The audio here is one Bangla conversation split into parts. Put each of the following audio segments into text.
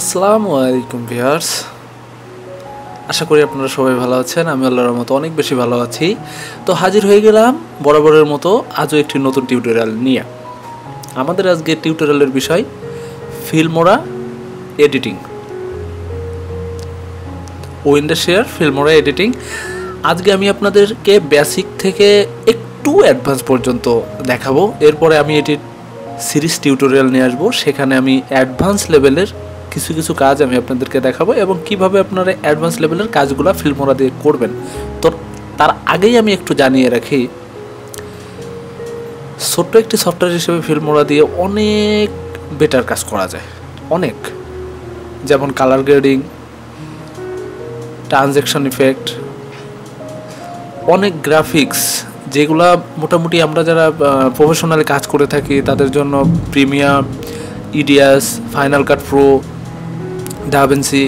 আসসালামু আলাইকুম ভিউয়ার্স। আশা করি আপনারা সবাই ভালো আছেন, আমি আল্লাহর মতো অনেক বেশি ভালো আছি। তো হাজির হয়ে গেলাম বরাবরের মতো আজও একটি নতুন টিউটোরিয়াল নিয়ে। আমাদের আজকে টিউটোরিয়ালের বিষয় Filmora editing. Window share Filmora editing. আজকে আমি আপনাদেরকে বেসিক থেকে একটু অ্যাডভান্স পর্যন্ত দেখাবো। এরপরে আমি এটি সিরিজ টিউটোরিয়াল নিয়ে আসব। সেখানে আমি অ্যাডভান্স লেভেলের কিছু কিছু কাজ আমি আপনাদেরকে দেখাবো এবং কীভাবে আপনারা অ্যাডভান্স লেভেলের কাজগুলো ফিল্মোরা দিয়ে করবেন। তো তার আগেই আমি একটু জানিয়ে রাখি, ছোট্ট একটি সফটওয়্যার হিসেবে ফিল্মোরা দিয়ে অনেক বেটার কাজ করা যায়। অনেক। যেমন কালার গ্রেডিং ট্রানজ্যাকশন ইফেক্ট অনেক গ্রাফিক্স যেগুলা মোটামুটি আমরা যারা প্রফেশনালি কাজ করে থাকি, তাদের জন্য premium Edius Final Cut Pro DaVinci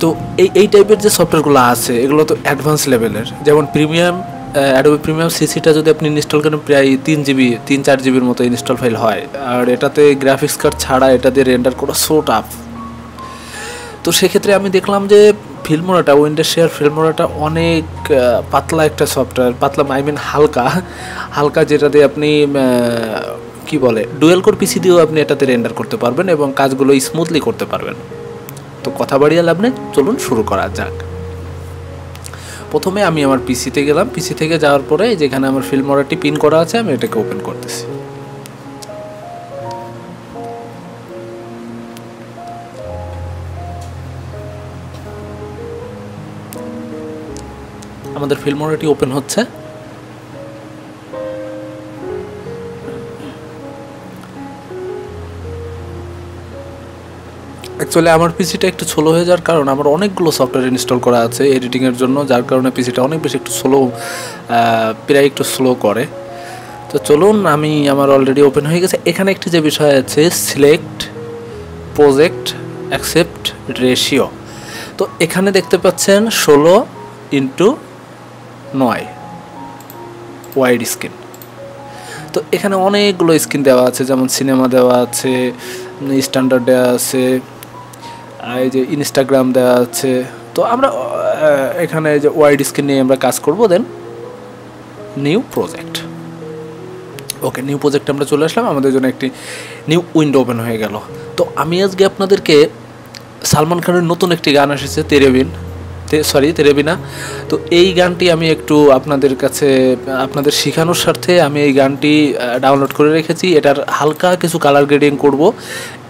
তো এই এই টাইপের যে সফটওয়্যারগুলো আছে, এগুলো তো অ্যাডভান্স লেভেলের যেমন প্রিমিয়াম অ্যাডোবি প্রিমিয়াম সিসিটা যদি আপনি ইনস্টল করেন, প্রায় তিন জিবি তিন, চার জিবির মতো ইনস্টল ফাইল হয়। আর এটাতে গ্রাফিক্স কার্ড ছাড়া এটা দিয়ে রেন্ডার করা সো টাফ তো সেক্ষেত্রে আমি দেখলাম যে ফিল্মোরাটা উইন্ডোজ শেয়ার ফিল্মোরাটা অনেক পাতলা একটা সফটওয়্যার পাতলা আই মিন হালকা। হালকা যেটা দিয়ে আপনি কি বলে, ডুয়েল কোর পিসি দিয়েও আপনি এটাতে রেন্ডার করতে পারবেন এবং কাজগুলো স্মুথলি করতে পারবেন। তো কথা বাড়িয়ে লাভ নেই, চলুন শুরু করা যাক। প্রথমে আমি আমার পিসিতে গেলাম। পিসি থেকে যাওয়ার পরে যেখানে আমার ফিল্মোরাটি পিন করা আছে, আমি এটাকে ওপেন করতেছি। আমাদের ফিল্মোরাটি ওপেন হচ্ছে। অ্যাকচুয়ালি আমার পিসিটা একটু স্লো হয়ে যাওয়ার কারণ আমার অনেকগুলো সফটওয়্যার ইনস্টল করা আছে এডিটিংয়ের জন্য, যার কারণে পিসিটা অনেক বেশি একটু স্লো প্রায় একটু স্লো করে। তো চলুন, আমি আমার অলরেডি ওপেন হয়ে গেছে। এখানে একটি যে বিষয় আছে সিলেক্ট প্রজেক্ট অ্যাকসেপ্ট রেশিও তো এখানে দেখতে পাচ্ছেন ষোলো ইন্টু নয় ওয়াইড স্ক্রিন তো এখানে অনেকগুলো স্ক্রিন দেওয়া আছে, যেমন সিনেমা দেওয়া আছে স্ট্যান্ডার্ড দেওয়া আছে। এই যে ইনস্টাগ্রাম দেওয়া আছে, তো আমরা এখানে যে ওয়াইড স্ক্রিন নিয়ে আমরা কাজ করব then new project okay new প্রজেক্টে আমরা চলে আসলাম, আমাদের জন্য একটি নিউ উইন্ডো ওপেন হয়ে গেল। তো আমি আজকে আপনাদেরকে সালমান খানের নতুন একটি গান এসেছে তেরেবিন সরি তেরেবিনা। তো এই গানটি আমি একটু আপনাদের কাছে, আপনাদের শেখানোর স্বার্থে আমি এই গানটি ডাউনলোড করে রেখেছি। এটার হালকা কিছু কালার গ্রেডিং করব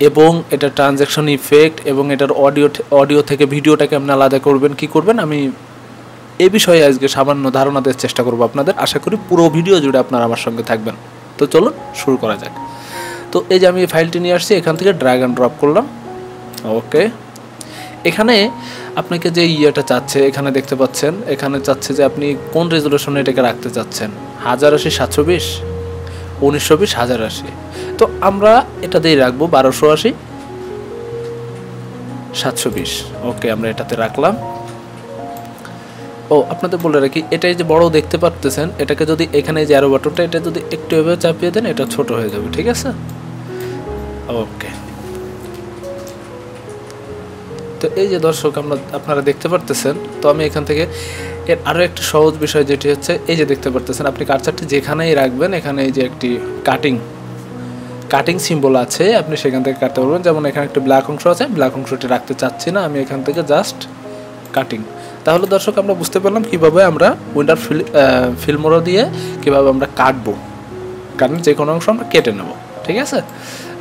এবং এটার ট্রানজ্যাকশন ইফেক্ট এবং এটার অডিও অডিও থেকে ভিডিওটাকে আপনি আলাদা করবেন। কি করবেন? আমি এ বিষয়ে আজকে সামান্য ধারণা দেওয়ার চেষ্টা করব আপনাদের। আশা করি পুরো ভিডিও জুড়ে আপনারা আমার সঙ্গে থাকবেন। তো চলুন, শুরু করা যাক। তো এই যে আমি ফাইলটি নিয়ে আসছি, এখান থেকে ড্র্যাগ অ্যান্ড ড্রপ করলাম। ওকে এখানে আপনাকে যে ইয়েটা চাচ্ছে, এখানে দেখতে পাচ্ছেন, এখানে চাচ্ছে যে আপনি কোন রেজলিউশনে এটাকে রাখতে চাচ্ছেন? হাজার আশি, সাতশো বিশ? উনিশশো বিশ, হাজার আশি? তো আমরা এটা দিয়ে রাখব, বারোশো আশি, সাতশো বিশ। ওকে, আমরা এটাতে রাখলাম। ও, আপনাদের বলে রাখি, এটাই যে বড় দেখতে পারতেছেন, এটাকে যদি এখানে যে আরও বাটনটা এটা যদি একটু এভাবে চাপিয়ে দেন, এটা ছোট হয়ে যাবে, ঠিক আছে? ওকে। তো এই যে দর্শক, আমরা আপনারা দেখতে পারতেছেন, তো আমি এখান থেকে এর আরও একটি সহজ বিষয় যেটি হচ্ছে, এই যে দেখতে পারতেছেন, আপনি কার্সারটি যেখানেই রাখবেন, এখানে এই যে একটি কাটিং কাটিং সিম্বল আছে, আপনি সেখান থেকে কাটতে পারবেন। যেমন এখানে একটি ব্ল্যাক অংশ আছে ব্ল্যাক অংশটি রাখতে চাচ্ছি না, আমি এখান থেকে জাস্ট কাটিং তাহলে দর্শক, আমরা বুঝতে পারলাম কীভাবে আমরা উইন্ডার ফিল ফিল্মোরো দিয়ে কীভাবে আমরা কাটবো। কারণ যে কোনো অংশ আমরা কেটে নেব, ঠিক আছে?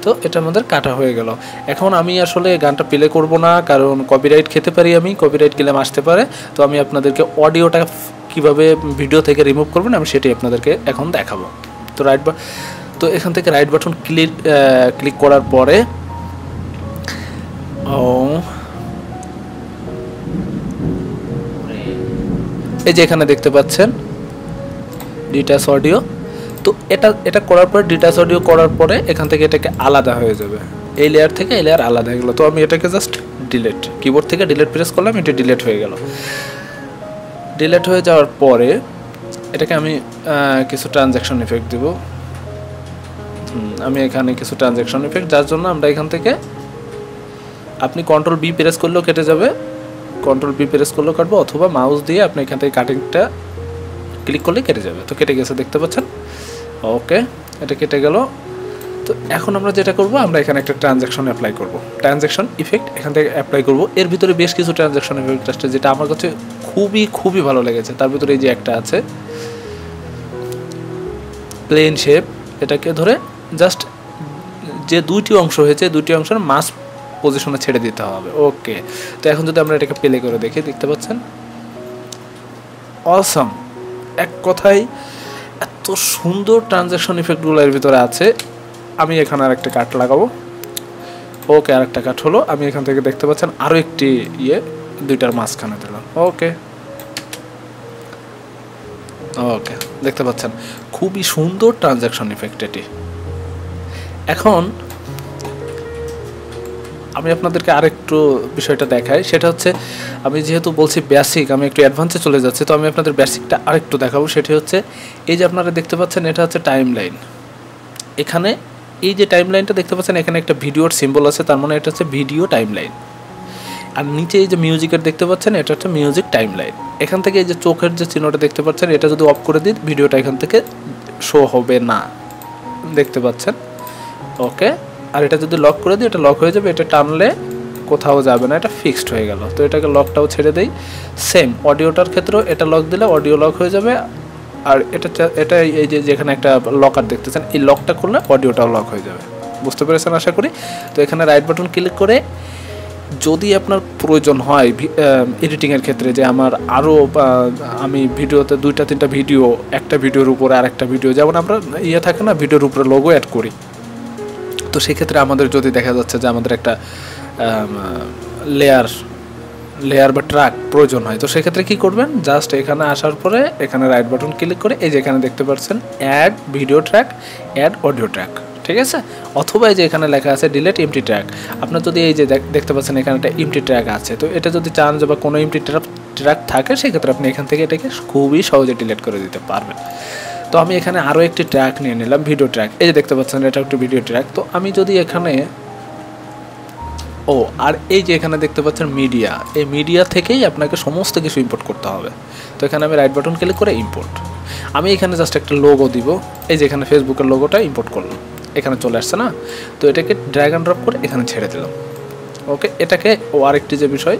তো এটা আমাদের কাটা হয়ে গেল। এখন আমি আসলে গানটা প্লে করব না, কারণ কপিরাইট খেতে পারি আমি কপিরাইট ক্লেম আসতে পারে। তো আমি আপনাদেরকে অডিওটা কীভাবে ভিডিও থেকে রিমুভ করবেন, আমি সেটাই আপনাদেরকে এখন দেখাবো। তো রাইট বা তো এখান থেকে রাইট বাটন ক্লিক ক্লিক করার পরে এই যে এখানে দেখতে পাচ্ছেন ডিটাস অডিও তো এটা এটা করার পরে ডিটাচ অডিও করার পরে এখান থেকে এটাকে আলাদা হয়ে যাবে। এই লেয়ার থেকে এই লেয়ার আলাদা হয়ে গেলো। তো আমি এটাকে জাস্ট ডিলেট কিবোর্ড থেকে ডিলেট প্রেস করলাম, এটা ডিলেট হয়ে গেল। ডিলেট হয়ে যাওয়ার পরে এটাকে আমি কিছু ট্রানজ্যাকশন ইফেক্ট দেব। আমি এখানে কিছু ট্রানজ্যাকশন ইফেক্ট যার জন্য আমরা এখান থেকে আপনি কন্ট্রোল বি প্রেস করলেও কেটে যাবে। কন্ট্রোল বি প্রেস করলেও কাটবো, অথবা মাউস দিয়ে আপনি এখান থেকে কাটিংটা ক্লিক করলে কেটে যাবে। তো কেটে গেছে, দেখতে পাচ্ছেন? ওকে এটা কেটে গেল। তো এখন আমরা যেটা করব, আমরা এখানে একটা ট্রানজ্যাকশন অ্যাপ্লাই করব। ট্রানজ্যাকশন ইফেক্ট এখান থেকে অ্যাপ্লাই করব। এর ভিতরে বেশ কিছু ট্রানজ্যাকশন ইফেক্ট আসছে, যেটা আমার কাছে খুবই খুবই ভালো লেগেছে। তার ভিতরে এই যে একটা আছে প্লেন শেপ এটাকে ধরে জাস্ট যে দুইটি অংশ হয়েছে, দুইটি অংশের মাস পজিশনে ছেড়ে দিতে হবে। ওকে তো এখন যদি আমরা এটাকে প্লে করে দেখি, দেখতে পাচ্ছেন? অসম এক কথায় এত সুন্দর ট্রানজ্যাকশন ইফেক্টগুলো এর ভিতরে আছে। আমি এখানে আর একটা কাঠ লাগাবো। ওকে আর একটা কাঠ হলো, আমি এখান থেকে দেখতে পাচ্ছেন আরও একটি ইয়ে দুইটার মাঝখানে দিলাম। ওকে ওকে দেখতে পাচ্ছেন। খুবই সুন্দর ট্রানজ্যাকশন ইফেক্ট এটি। এখন আমি আপনাদেরকে আরেকটু বিষয়টা দেখাই। সেটা হচ্ছে, আমি যেহেতু বলছি বেসিক আমি একটু অ্যাডভান্সে চলে যাচ্ছি, তো আমি আপনাদের বেসিকটা আরেকটু দেখাবো। সেটি হচ্ছে, এই যে আপনারা দেখতে পাচ্ছেন, এটা হচ্ছে টাইম লাইন এখানে এই যে টাইম লাইনটা দেখতে পাচ্ছেন, এখানে একটা ভিডিওর সিম্বল আছে, তার মানে এটা হচ্ছে ভিডিও টাইম লাইন আর নিচে এই যে মিউজিকের দেখতে পাচ্ছেন, এটা হচ্ছে মিউজিক টাইম লাইন এখান থেকে এই যে চোখের যে চিহ্নটা দেখতে পাচ্ছেন, এটা যদি অফ করে দিই ভিডিওটা এখান থেকে শো হবে না। দেখতে পাচ্ছেন? ওকে আর এটা যদি লক করে দিই, এটা লক হয়ে যাবে, এটা টানলে কোথাও যাবে না, এটা ফিক্সড হয়ে গেল। তো এটাকে লকটাও ছেড়ে দেই। সেম অডিওটার ক্ষেত্রেও এটা লক দিলে অডিও লক হয়ে যাবে, আর এটা এটা এই যে, যেখানে একটা লকার দেখতেছেন, এই লকটা করলে অডিওটাও লক হয়ে যাবে। বুঝতে পেরেছেন আশা করি? তো এখানে রাইট বাটন ক্লিক করে যদি আপনার প্রয়োজন হয় এডিটিংয়ের ক্ষেত্রে যে আমার আরও আমি ভিডিওতে দুইটা, তিনটা ভিডিও একটা ভিডিওর উপরে আর একটা ভিডিও যেমন আমরা ইয়ে থাকে না ভিডিওর উপরে লোগো অ্যাড করি। তো সেক্ষেত্রে আমাদের যদি দেখা যাচ্ছে যে আমাদের একটা লেয়ার লেয়ার বা ট্র্যাক প্রয়োজন হয়, তো সেক্ষেত্রে কী করবেন? জাস্ট এখানে আসার পরে এখানে রাইট বাটন ক্লিক করে এই যে এখানে দেখতে পাচ্ছেন add video track add audio track ঠিক আছে? অথবা এই যে এখানে লেখা আছে ডিলেট ইমটি ট্র্যাক আপনার যদি এই যে দেখতে পাচ্ছেন এখানে একটা ইমটি ট্র্যাক আছে, তো এটা যদি চান যে বা কোনো ইমটি ট্র্যাক ট্র্যাক থাকে, সেক্ষেত্রে আপনি এখান থেকে এটাকে খুবই সহজে ডিলেট করে দিতে পারবেন। তো আমি এখানে আরও একটি ট্র্যাক নিয়ে নিলাম ভিডিও ট্র্যাক এই যে দেখতে পাচ্ছেন, এটা একটু ভিডিও ট্র্যাক তো আমি যদি এখানে ও, আর এই যে এখানে দেখতে পাচ্ছেন মিডিয়া এই মিডিয়া থেকেই আপনাকে সমস্ত কিছু ইম্পোর্ট করতে হবে। তো এখানে আমি রাইট বাটন ক্লিক করে ইম্পোর্ট আমি এখানে জাস্ট একটা লোগো দিব। এই যে এখানে ফেসবুকের লোগোটা ইম্পোর্ট করলাম। এখানে চলে আসছে না? তো এটাকে ড্র্যাগ অ্যান্ড ড্রপ করে এখানে ছেড়ে দিলাম। ওকে এটাকে ও আরেকটি যে বিষয়,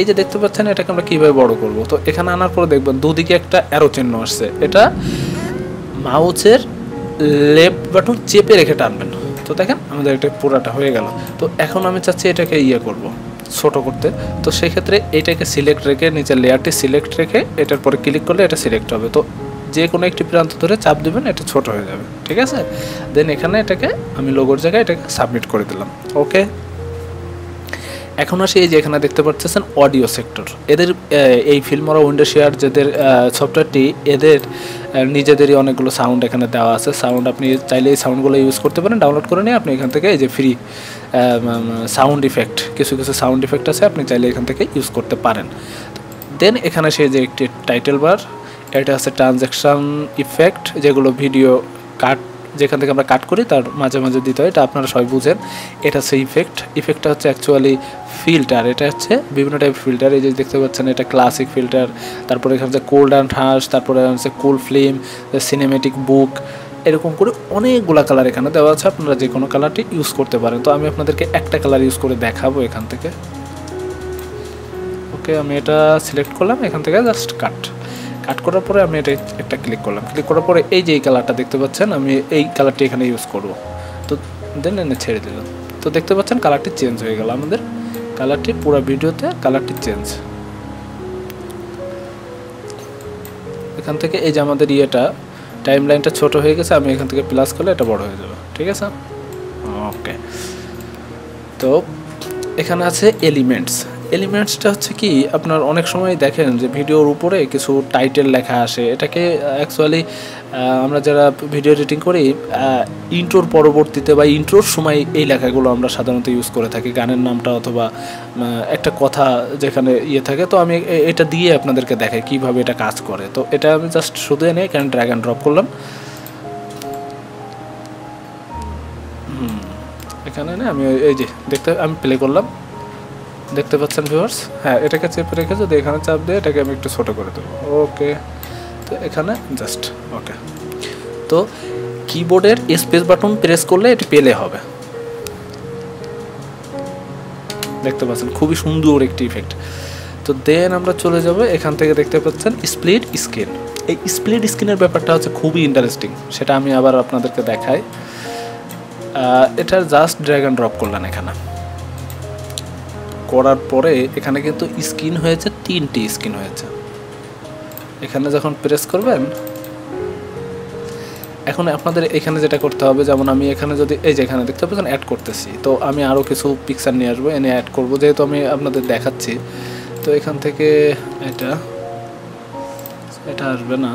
এই যে দেখতে পাচ্ছেন এটাকে আমরা কীভাবে বড় করব? তো এখানে আনার পরে দেখবেন দুদিকে একটা অ্যারো চিহ্ন আসছে। এটা মাউসের লেফট বাটন চেপে রেখে টানবেন তো দেখেন আমাদের এটা পুরাটা হয়ে গেল। তো এখন আমি চাচ্ছি এটাকে ইয়ে করব, ছোট করতে। তো সেক্ষেত্রে এটাকে সিলেক্ট রেখে, নিচের লেয়ারটি সিলেক্ট রেখে এটার পরে ক্লিক করলে এটা সিলেক্ট হবে। তো যে কোনো একটি প্রান্ত ধরে চাপ দেবেন, এটা ছোট হয়ে যাবে। ঠিক আছে? দেন এখানে এটাকে আমি লোগোর জায়গায় এটাকে সাবমিট করে দিলাম। ওকে এখন আসি এই যে এখানে দেখতে পাচ্ছেন অডিও সেক্টর এদের এই ফিল্মরা উইন্ডো শেয়ার যাদের সফটওয়্যারটি এদের নিজেদেরই অনেকগুলো সাউন্ড এখানে দেওয়া আছে। সাউন্ড আপনি চাইলে এই সাউন্ডগুলো ইউজ করতে পারেন ডাউনলোড করে নিয়ে আপনি এখান থেকে এই যে ফ্রি সাউন্ড ইফেক্ট কিছু কিছু সাউন্ড ইফেক্ট আছে, আপনি চাইলে এখান থেকে ইউজ করতে পারেন। দেন এখানে সে যে একটি টাইটেল বার এটা আছে ট্রানজ্যাকশান ইফেক্ট যেগুলো ভিডিও কাট যেখান থেকে আমরা কাট করি, তার মাঝে মাঝে দিতে হয়। এটা আপনারা সবাই বুঝেন। এটা হচ্ছে ইফেক্ট ইফেক্টটা হচ্ছে অ্যাকচুয়ালি ফিল্টার এটা হচ্ছে বিভিন্ন টাইপ ফিল্টার এই যে দেখতে পাচ্ছেন, এটা ক্লাসিক ফিল্টার তারপরে এখানে হচ্ছে কোল্ড অ্যান্ড হাস তারপরে হচ্ছে কুল ফিল্ম সিনেমেটিক বুক এরকম করে অনেকগুলা কালার এখানে দেওয়া আছে। আপনারা যে কোনো কালারটি ইউজ করতে পারেন। তো আমি আপনাদেরকে একটা কালার ইউজ করে দেখাবো এখান থেকে। ওকে আমি এটা সিলেক্ট করলাম। এখান থেকে জাস্ট কাট কাট করার পরে আমি এটা একটা ক্লিক করলাম। ক্লিক করার পরে এই যে এই কালারটা দেখতে পাচ্ছেন, আমি এই কালারটি এখানে ইউজ করব। তো দেন এনে ছেড়ে দিলাম। তো দেখতে পাচ্ছেন কালারটি চেঞ্জ হয়ে গেল আমাদের। কালারটি পুরো ভিডিওতে কালারটি চেঞ্জ এখান থেকে এই যে আমাদের ইয়েটা টাইম লাইনটা ছোটো হয়ে গেছে, আমি এখান থেকে প্লাস করলে এটা বড় হয়ে যাবে। ঠিক আছে? ওকে তো এখানে আছে এলিমেন্টস এলিমেন্টসটা হচ্ছে কি, আপনার অনেক সময় দেখেন যে ভিডিওর উপরে কিছু টাইটেল লেখা আসে। এটাকে অ্যাকচুয়ালি আমরা যারা ভিডিও এডিটিং করি ইন্ট্রোর পরবর্তীতে বা ইন্ট্রোর সময় এই লেখাগুলো আমরা সাধারণত ইউজ করে থাকি। গানের নামটা অথবা একটা কথা যেখানে ইয়ে থাকে। তো আমি এটা দিয়ে আপনাদেরকে দেখাই কীভাবে এটা কাজ করে। তো এটা আমি জাস্ট শুধু এনে এখানে ড্র্যাগ অ্যান্ড ড্রপ করলাম। এখানে না আমি এই যে দেখতে, আমি প্লে করলাম। দেখতে পাচ্ছেন ভিউয়ার্স হ্যাঁ এটাকে চেপে রেখে যদি এখানে চাপ দিয়ে, এটাকে আমি একটু ছোটো করে দেবো। ওকে তো এখানে জাস্ট ওকে তো কিবোর্ডের স্পেস বাটন প্রেস করলে এটি পেলে হবে। দেখতে পাচ্ছেন, খুবই সুন্দর একটি ইফেক্ট তো দেন আমরা চলে যাব, এখান থেকে দেখতে পাচ্ছেন স্প্লিট স্ক্রিন এই স্প্লিট স্ক্রিনের ব্যাপারটা হচ্ছে খুবই ইন্টারেস্টিং সেটা আমি আবার আপনাদেরকে দেখাই। এটার জাস্ট ড্র্যাগ অ্যান্ড ড্রপ করলেন এখানে। করার পরে এখানে কিন্তু স্কিন হয়েছে, তিনটি স্কিন হয়েছে। এখানে যখন প্রেস করবেন, এখন আপনাদের এখানে যেটা করতে হবে, যেমন আমি এখানে যদি, এই যে এখানে দেখতে পাচ্ছেন অ্যাড করতেছি। তো আমি আরও কিছু পিকচার নিয়ে আসব, এনে অ্যাড করব। যেহেতু আমি আপনাদের দেখাচ্ছি, তো এখান থেকে এটা এটা আসবে না।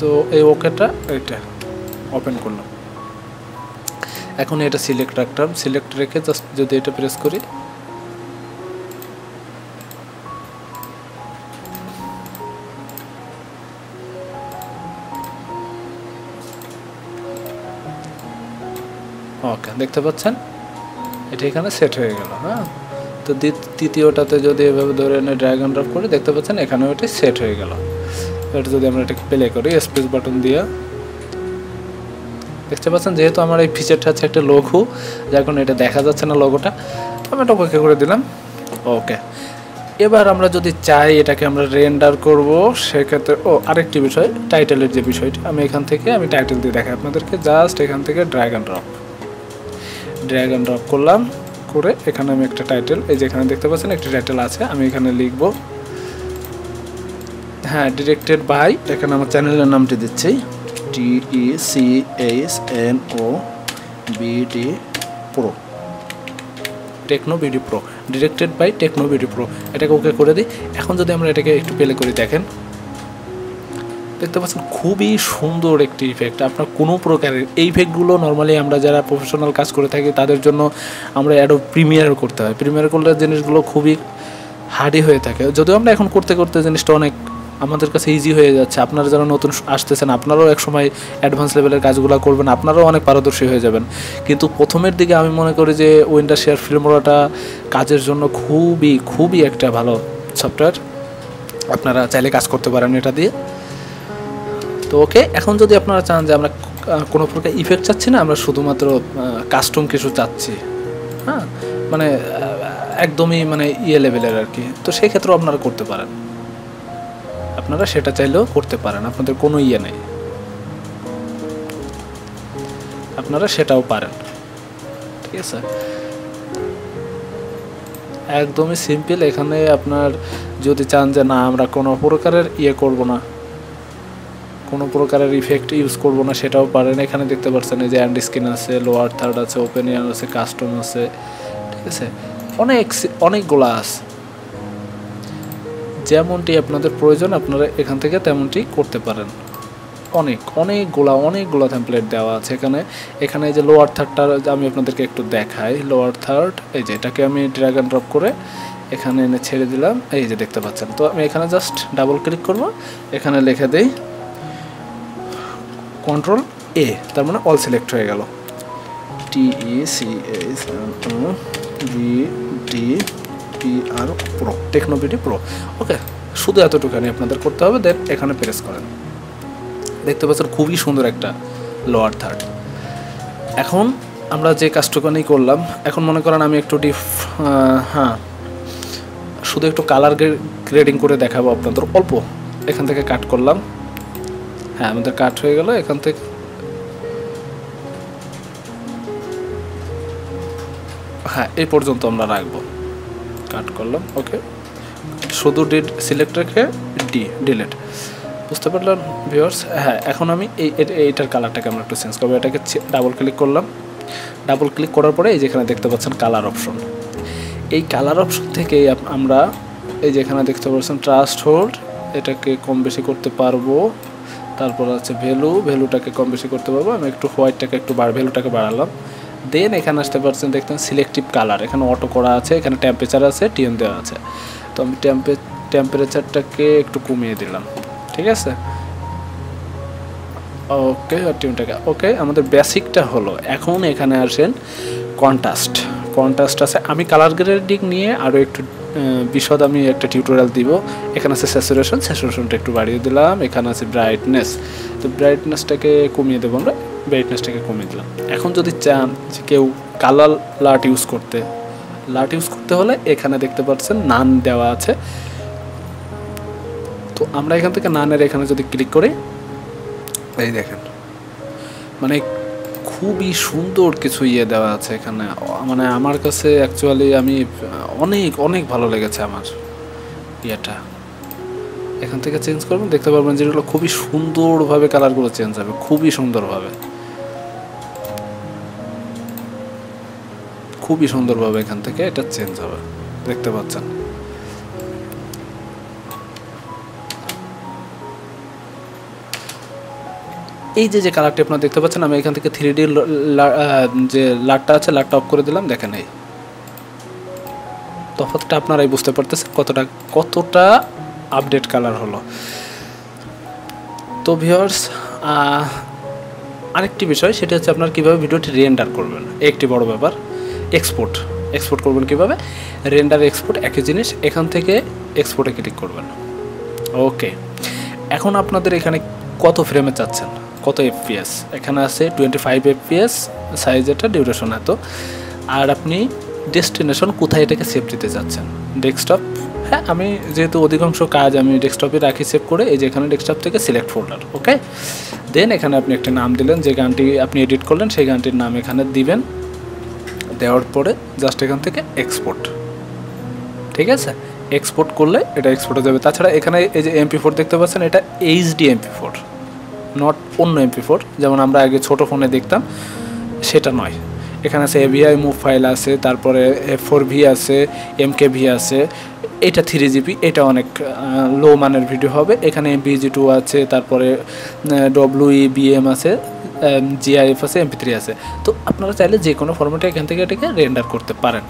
তো এই ওকেটা এটা ওপেন করলাম। এখন এটা সিলেক্ট রাখলাম সিলেক্ট রেখে জাস্ট যদি এটা প্রেস করি। ওকে দেখতে পাচ্ছেন? এটা এখানে সেট হয়ে গেল হ্যাঁ? তো তৃতীয়টাতে যদি এভাবে ধরে এনে ড্র্যাগ অ্যান্ড ড্রপ করি, দেখতে পাচ্ছেন? এখানেও এটি সেট হয়ে গেল। এটা যদি আমরা এটাকে প্লে করি স্পেস বাটন দিয়ে দেখতে পাচ্ছেন, যেহেতু আমার এই ফিচারটা হচ্ছে একটা লঘু, যার কারণে এটা দেখা যাচ্ছে না লোগোটা আমি এটা অপেক্ষা করে দিলাম। ওকে এবার আমরা যদি চাই এটাকে আমরা রেন্ডার করব, সেক্ষেত্রে, ও, আরেকটি বিষয় টাইটেলের যে বিষয়টি, আমি এখান থেকে, আমি টাইটেল দিয়ে দেখাই আপনাদেরকে জাস্ট এখান থেকে drag and drop drag and drop করলাম, করে এখানে আমি একটা টাইটেল এই যে এখানে দেখতে পাচ্ছেন, একটি টাইটেল আছে, আমি এখানে লিখব। হ্যাঁ ডিরেক্টেড বাই এখানে আমার চ্যানেলের নামটি দিচ্ছি। T E C H N O BD Pro Techno BD Pro directed by Techno BD Pro এটাকে ওকে করে দিই। এখন যদি আমরা এটাকে একটু প্লে করি দেখেন। দেখতে পাচ্ছেন, খুবই সুন্দর একটি ইফেক্ট আপনার কোনো প্রকারের এই ইফেক্টগুলো নর্মালি আমরা যারা প্রফেশনাল কাজ করে থাকি, তাদের জন্য আমরা অ্যাডো প্রিমিয়ার করতে হয়। প্রিমিয়ার করলে জিনিসগুলো খুবই হার্ডি হয়ে থাকে। যদিও আমরা এখন করতে করতে জিনিসটা অনেক আমাদের কাছে ইজি হয়ে যাচ্ছে। আপনারা যারা নতুন আসতেছেন, আপনারাও এক সময় অ্যাডভান্স লেভেলের কাজগুলো করবেন, আপনারাও অনেক পারদর্শী হয়ে যাবেন। কিন্তু প্রথমের দিকে আমি মনে করি যে উইন্ডার শেয়ার ফিল্মোরাটা কাজের জন্য খুবই খুবই একটা ভালো সফটওয়্যার আপনারা চাইলে কাজ করতে পারেন এটা দিয়ে। তো ওকে এখন যদি আপনারা চান যে আমরা কোনো প্রকার ইফেক্ট চাচ্ছি না, আমরা শুধুমাত্র কাস্টম কিছু চাচ্ছি। হ্যাঁ? মানে একদমই মানে ইয়ে লেভেলের আর কি। তো সেই ক্ষেত্রেও আপনারা করতে পারেন। আপনারা সেটা চাইলেও করতে পারেন, আপনাদের কোনো ইয়ে নেই। আপনারা সেটাও পারেন। ঠিক আছে? একদমই সিম্পল, এখানে আপনার যদি চান যে না, আমরা কোনো প্রকারের ইয়ে করব না, কোনো প্রকারের ইফেক্ট ইউজ করব না, সেটাও পারেন। এখানে দেখতে পাচ্ছেন এই যে অ্যান্ড স্ক্রিন আছে লোয়ার থার্ড আছে ওপেন ইয়ার আছে কাস্টম আছে। ঠিক আছে? অনেক, অনেকগুলো আছে। যেমনটি আপনাদের প্রয়োজন আপনারা এখান থেকে তেমনটি করতে পারেন অনেক অনেকগুলা অনেকগুলো টেমপ্লেট দেওয়া আছে এখানে এখানে এই যে লোয়ার থার্ডটা আমি আপনাদেরকে একটু দেখাই লোয়ার থার্ড এই যে এটাকে আমি ড্র্যাগ অ্যান্ড ড্রপ করে এখানে এনে ছেড়ে দিলাম এই যে দেখতে পাচ্ছেন তো আমি এখানে জাস্ট ডাবল ক্লিক করব এখানে লিখে দেই কন্ট্রোল এ তার মানে অল সিলেক্ট হয়ে গেল T E C B D P R Pro Techno BD Pro okay শুধু এতটুখানি আপনাদের করতে হবে দেন এখানে প্রেস করেন। দেখতে পাচ্ছেন খুবই সুন্দর একটা লোয়ার থার্ড এখন আমরা যে কাজটুকানি করলাম, এখন মনে করেন আমি একটু ডিফ হ্যাঁ শুধু একটু কালার গ্রেডিং করে দেখাবো আপনাদের। অল্প এখান থেকে কাট করলাম। হ্যাঁ আমাদের কাট হয়ে গেল, এখান থেকে হ্যাঁ এই পর্যন্ত আমরা রাখব। কাট করলাম ওকে শুধু ডিড সিলেক্ট রেখে ডি ডিলেট বুঝতে পারলাম ভিউয়ার্স হ্যাঁ এখন আমি এই এইটার কালারটাকে আমরা একটু চেঞ্জ করব। এটাকে ডাবল ক্লিক করলাম। ডাবল ক্লিক করার পরে এই যেখানে দেখতে পাচ্ছেন কালার অপশন এই কালার অপশন থেকে আমরা এই যেখানে দেখতে পাচ্ছেন ট্রাস্ট হোল্ড এটাকে কম বেশি করতে পারব। তারপর আছে ভ্যালু ভ্যালুটাকে কম বেশি করতে পারব। আমি একটু হোয়াইটটাকে একটু বার ভ্যালুটাকে বাড়ালাম। দেন এখানে আসতে পারছেন দেখতেন সিলেক্টিভ কালার এখানে অটো করা আছে, এখানে টেম্পারেচার আছে টিউন দেওয়া আছে। তো আমি টেম্পে টেম্পারেচারটাকে একটু কমিয়ে দিলাম, ঠিক আছে? ওকে টিউনটাকে ওকে আমাদের বেসিকটা হলো, এখন এখানে আসেন কন্ট্রাস্ট কন্ট্রাস্ট আছে, আমি কালার গ্রেডিং নিয়ে আরও একটু বিশদ আমি একটা টিউটোরিয়াল দিব। এখানে আছে স্যাচুরেশন স্যাচুরেশনটা একটু বাড়িয়ে দিলাম, এখানে আছে ব্রাইটনেস তো ব্রাইটনেসটাকে কমিয়ে দেবো আমরা। ব্রাইটনেসটাকে কমিয়ে দিলাম। এখন যদি চান যে কেউ কালার লাট ইউজ করতে লাট ইউজ করতে হলে এখানে দেখতে পাচ্ছেন নান দেওয়া আছে। তো আমরা এখান থেকে নানের এখানে যদি ক্লিক করি এই দেখেন। মানে খুবই সুন্দর কিছু ইয়ে দেওয়া আছে এখানে। মানে আমার কাছে অ্যাকচুয়ালি আমি অনেক অনেক ভালো লেগেছে আমার ইয়েটা। এখান থেকে চেঞ্জ করবেন দেখতে পারবেন যেগুলো খুবই সুন্দরভাবে কালারগুলো চেঞ্জ হবে খুবই সুন্দরভাবে। খুবই সুন্দরভাবে এখান থেকে এটা চেঞ্জ হবে। দেখতে পাচ্ছেন। এই যে যে কালারটি আপনারা দেখতে পাচ্ছেন, আমি এখান থেকে থ্রি ডি যে লাটটা আছে, লাটটা অফ করে দিলাম, দেখেন এই। তফাৎটা আপনারাই বুঝতে পারতেছেন কতটা কতটা আপডেট কালার হলো। তো ভিউয়ার্স আরেকটি বিষয়, সেটা হচ্ছে আপনার কীভাবে ভিডিওটি রেন্ডার করবেন। একটি বড় ব্যাপার এক্সপোর্ট এক্সপোর্ট করবেন কীভাবে? রেন্ডার এক্সপোর্ট একই জিনিস। এখান থেকে এক্সপোর্টে ক্লিক করবেন। ওকে এখন আপনাদের এখানে কত ফ্রেমে চাচ্ছেন? কত এফপিএস এখানে আছে টোয়েন্টি ফাইভ এফপিএস সাইজ এটা ডিউরেশন এত। আর আপনি ডেস্টিনেশন কোথায় এটাকে সেভ দিতে চাচ্ছেন? ডেস্কটপ হ্যাঁ আমি যেহেতু অধিকাংশ কাজ আমি ডেস্কটপে রাখি সেভ করে, এই যে এখানে ডেস্কটপ থেকে সিলেক্ট ফোল্ডার ওকে দেন এখানে আপনি একটা নাম দিলেন, যে গানটি আপনি এডিট করলেন, সেই গানটির নাম এখানে দিবেন। দেওয়ার পরে জাস্ট এখান থেকে এক্সপোর্ট ঠিক আছে? এক্সপোর্ট করলে এটা এক্সপোর্ট যাবে। তাছাড়া এখানে এই যে এমপি ফোর দেখতে পাচ্ছেন, এটা এইচডি এমপি ফোর নট অন্য এমপি ফোর যেমন আমরা আগে ছোট ফোনে দেখতাম, সেটা নয়। এখানে আছে এভিআই মুভ ফাইল আছে, তারপরে এফ ফোর ভি আছে এম কে ভি আছে, এটা থ্রি জিবি এটা অনেক লো মানের ভিডিও হবে। এখানে এমপিজি টু আছে, তারপরে ডব্লিউ বিএম আছে। জিআইএফ আছে এমপি থ্রি আছে। তো আপনারা চাইলে যে কোনো ফর্মেটে এখান থেকে এটাকে রেন্ডার করতে পারেন।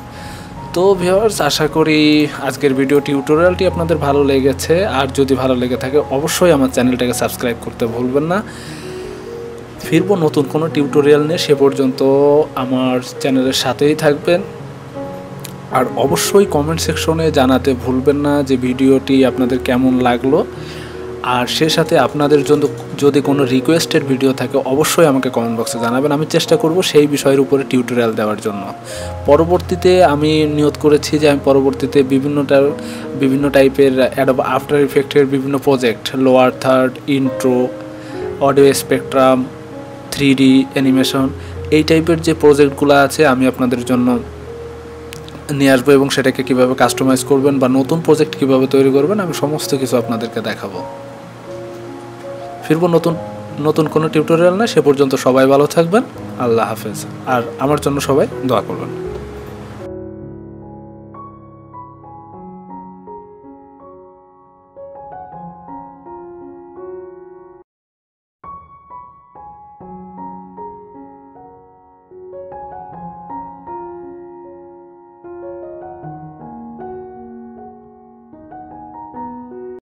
তো ভিউয়ার্স আশা করি আজকের ভিডিও টিউটোরিয়ালটি আপনাদের ভালো লেগেছে। আর যদি ভালো লেগে থাকে, অবশ্যই আমার চ্যানেলটাকে সাবস্ক্রাইব করতে ভুলবেন না। ফিরবো নতুন কোনো টিউটোরিয়াল নিয়ে, সে পর্যন্ত আমার চ্যানেলের সাথেই থাকবেন। আর অবশ্যই কমেন্ট সেকশনে জানাতে ভুলবেন না যে ভিডিওটি আপনাদের কেমন লাগল। আর সে সাথে আপনাদের জন্য যদি কোনো রিকোয়েস্টেড ভিডিও থাকে, অবশ্যই আমাকে কমেন্ট বক্সে জানাবেন। আমি চেষ্টা করব সেই বিষয়ের উপরে টিউটোরিয়াল দেওয়ার জন্য। পরবর্তীতে আমি নিয়ত করেছি যে আমি পরবর্তীতে বিভিন্নটা বিভিন্ন টাইপের অ্যাডব আফটার ইফেক্টের বিভিন্ন project lower third intro audio spectrum three D animation এই টাইপের যে প্রজেক্টগুলো আছে, আমি আপনাদের জন্য নিয়ে আসব এবং সেটাকে কীভাবে কাস্টমাইজ করবেন বা নতুন প্রজেক্ট কীভাবে তৈরি করবেন, আমি সমস্ত কিছু আপনাদেরকে দেখাবো। ফিরবো নতুন নতুন কোনো টিউটোরিয়াল না, সে পর্যন্ত সবাই ভালো থাকবেন। আল্লাহ হাফেজ। আর আমার জন্য সবাই দোয়া করবেন।